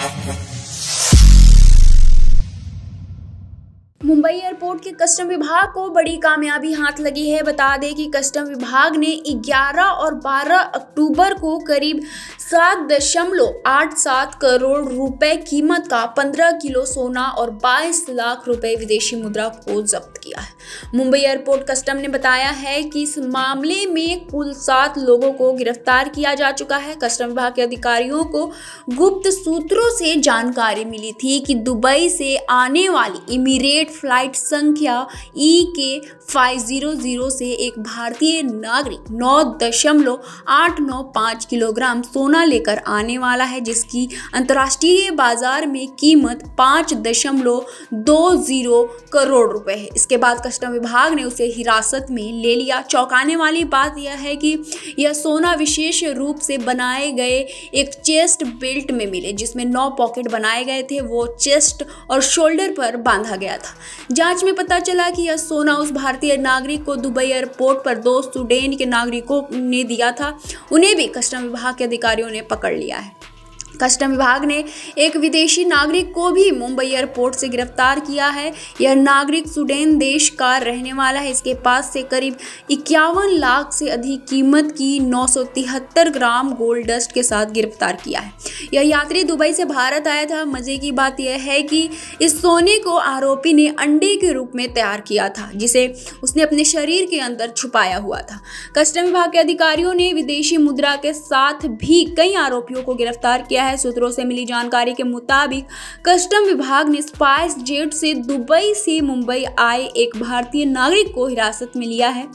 Thank you. Mumbai airport के custom विभाग को बड़ी कामयाबी हाथ लगी है। बता दें कि कस्टम विभाग ने 11 और 12 अक्टूबर को करीब सात दशमलव आठ सात करोड़ रुपए कीमत का 15 किलो सोना और 22 लाख रुपए विदेशी मुद्रा को जब्त किया है। मुंबई एयरपोर्ट कस्टम ने बताया है कि इस मामले में कुल सात लोगों को गिरफ़्तार किया जा चुका है। कस्टम विभाग के अधिकारियों को गुप्त सूत्रों से जानकारी मिली थी कि दुबई से आने वाली इमीरेट टिकट फ़्लाइट संख्या ई के फाइव ज़ीरो ज़ीरो से एक भारतीय नागरिक नौ दशमलव आठ नौ पाँच किलोग्राम सोना लेकर आने वाला है, जिसकी अंतर्राष्ट्रीय बाज़ार में कीमत पाँच दशमलव दो ज़ीरो करोड़ रुपए है। इसके बाद कस्टम विभाग ने उसे हिरासत में ले लिया। चौंकाने वाली बात यह है कि यह सोना विशेष रूप से बनाए गए एक चेस्ट बेल्ट में मिले, जिसमें नौ पॉकेट बनाए गए थे। वो चेस्ट और शोल्डर पर बांधा गया था। जाँच में पता चला कि यह सोना उस भारतीय नागरिक को दुबई एयरपोर्ट पर दो सूडेन के नागरिकों ने दिया था। उन्हें भी कस्टम विभाग के अधिकारियों ने पकड़ लिया है। कस्टम विभाग ने एक विदेशी नागरिक को भी मुंबई एयरपोर्ट से गिरफ़्तार किया है। यह नागरिक सुडेन देश का रहने वाला है। इसके पास से करीब इक्यावन लाख से अधिक कीमत की नौ सौ तिहत्तर ग्राम गोल्ड डस्ट के साथ गिरफ़्तार किया है। यह यात्री दुबई से भारत आया था। मज़े की बात यह है कि इस सोने को आरोपी ने अंडे के रूप में तैयार किया था, जिसे उसने अपने शरीर के अंदर छुपाया हुआ था। कस्टम विभाग के अधिकारियों ने विदेशी मुद्रा के साथ भी कई आरोपियों को गिरफ़्तार किया है। सूत्रों से मिली जानकारी के मुताबिक, कस्टम विभाग ने स्पाइस जेट से दुबई से मुंबई आए एक भारतीय नागरिक को हिरासत में लिया है।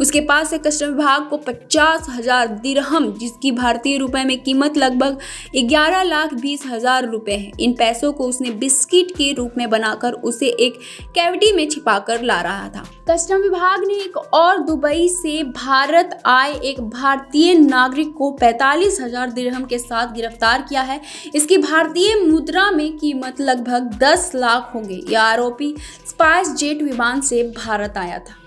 उसके पास से कस्टम विभाग को पचास हज़ार दिरहम, जिसकी भारतीय रुपए में कीमत लगभग ग्यारह लाख बीस हज़ार रुपए है। इन पैसों को उसने बिस्किट के रूप में बनाकर उसे एक कैविटी में छिपाकर ला रहा था। कस्टम विभाग ने एक और दुबई से भारत आए एक भारतीय नागरिक को पैतालीस हज़ार दिरहम के साथ गिरफ़्तार किया है। इसकी भारतीय मुद्रा में कीमत लगभग 10 लाख होंगे। यह आरोपी स्पाइस जेट विमान से भारत आया था।